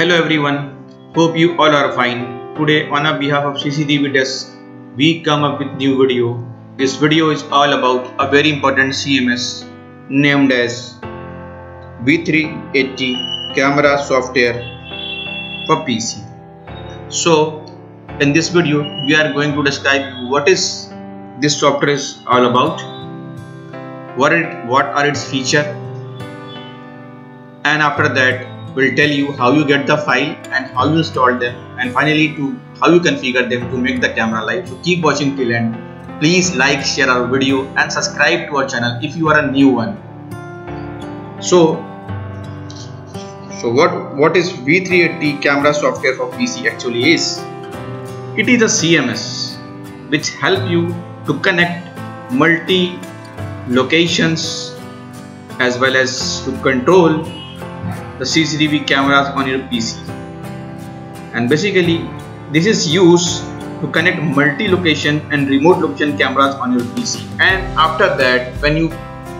Hello everyone, hope you all are fine. Today on behalf of CCTV Desk, we come up with new video. This video is all about a very important CMS named as V380 camera software for PC. So in this video we are going to describe what is this software is all about, what, it, what are its features and after that will tell you how you get the file and how you install them and finally to how you configure them to make the camera live. So keep watching till end. Please like share our video and subscribe to our channel if you are a new one. So so what what is v380 camera software for pc actually is? It is a cms which help you to connect multi locations as well as to control the CCTV cameras on your PC and basically this is used to connect multi-location and remote location cameras on your PC and after that when you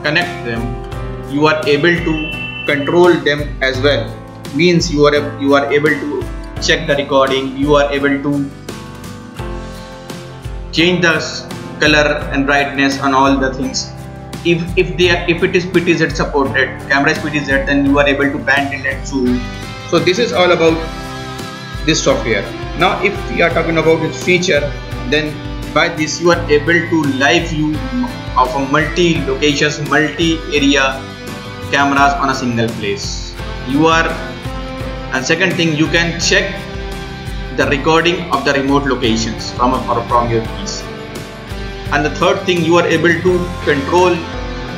connect them you are able to control them as well. Means you are you are able to check the recording you are able to change the color and brightness and all the things if if they are, if it is PTZ supported camera is PTZ then you are able to pan tilt zoom so this is all about this software. Now if we are talking about its feature then by this you are able to live view of a multi locations multi area cameras on a single place. You are and second thing you can check the recording of the remote locations from from your PC and the third thing you are able to control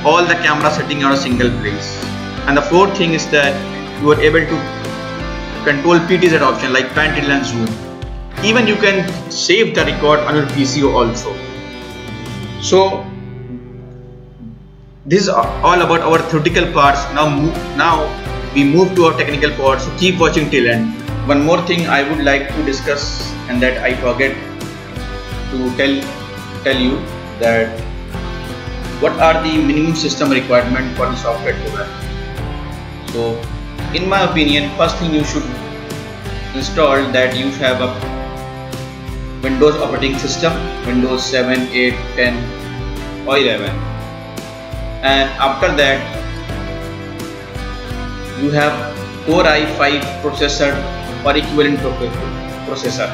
all the camera setting on a single place. And the fourth thing is that you are able to control PTZ option like pan tilt and zoom. Even you can save the record on your PC also. So this is all about our theoretical parts. Now now we move to our technical parts so keep watching till end. One more thing I would like to discuss and that I forget to tell tell you that what are the minimum system requirement for the software run. So in my opinion first thing you should install that you have a Windows operating system Windows 7, 8, 10 or 11 and after that you have Core i5 processor or equivalent processor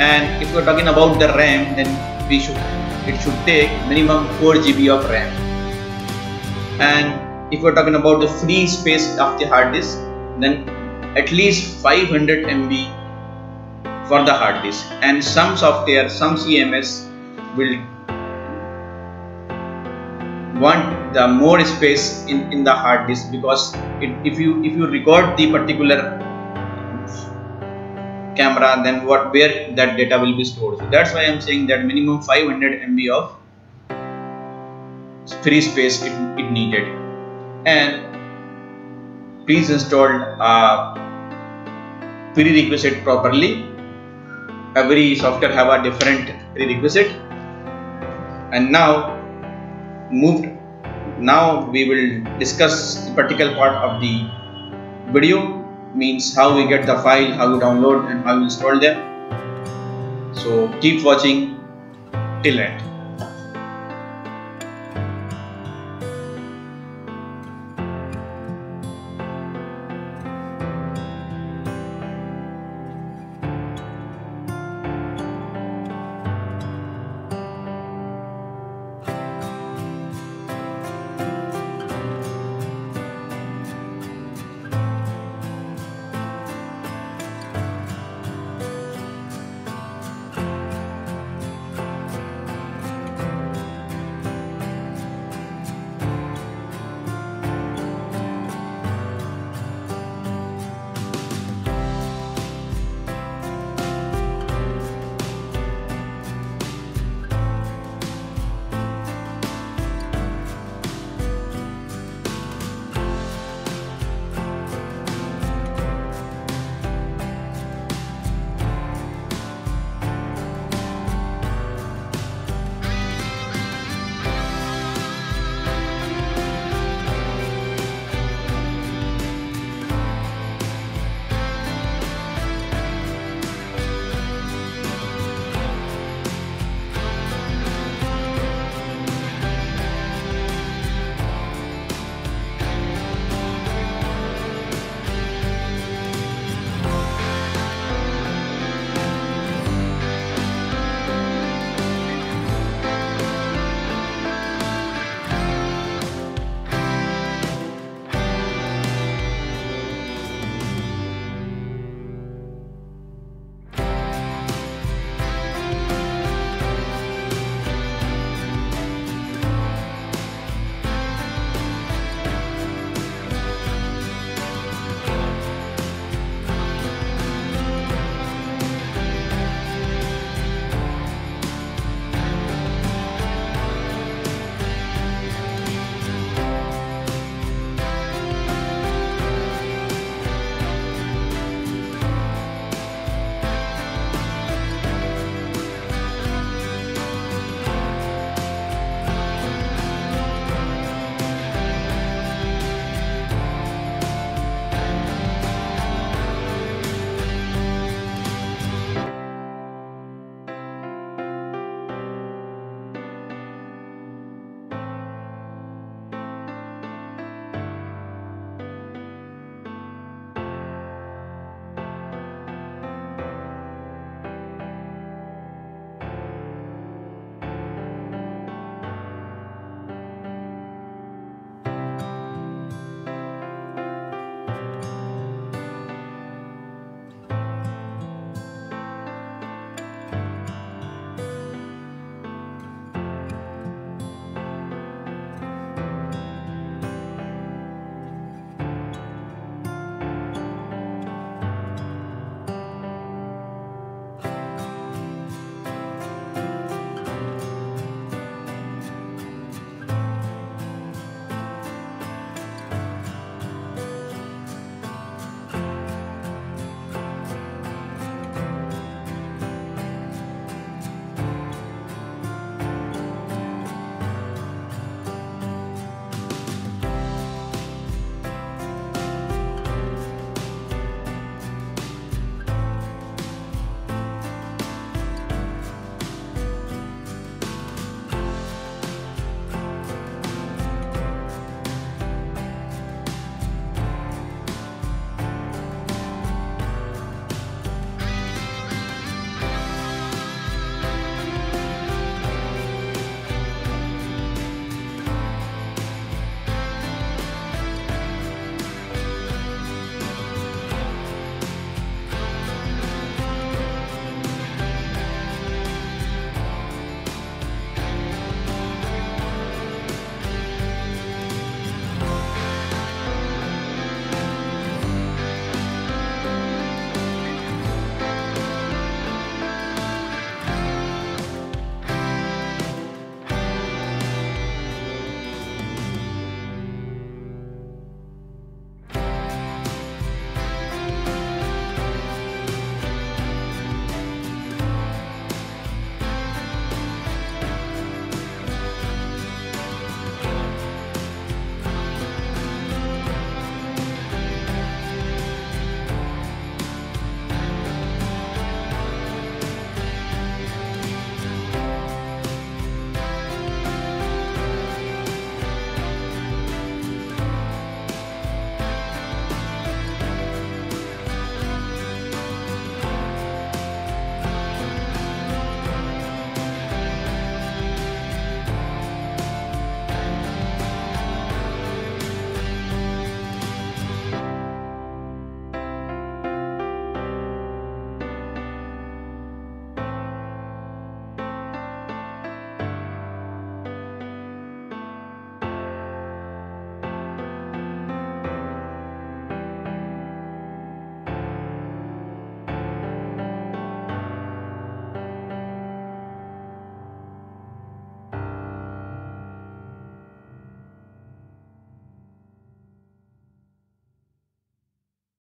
and if we're talking about the RAM then we should it should take minimum 4 GB of RAM. And if we're talking about the free space of the hard disk then at least 500 MB for the hard disk. And some software some CMS will want the more space in, in the hard disk because it, if you if you record the particular camera then what where that data will be stored. So that's why i'm saying that minimum 500 mb of free space it, it needed. And please install uh, prerequisite properly. Every software have a different prerequisite. And now moved now we will discuss the particular part of the video means how we get the file, how we download and how we install them. So keep watching till end.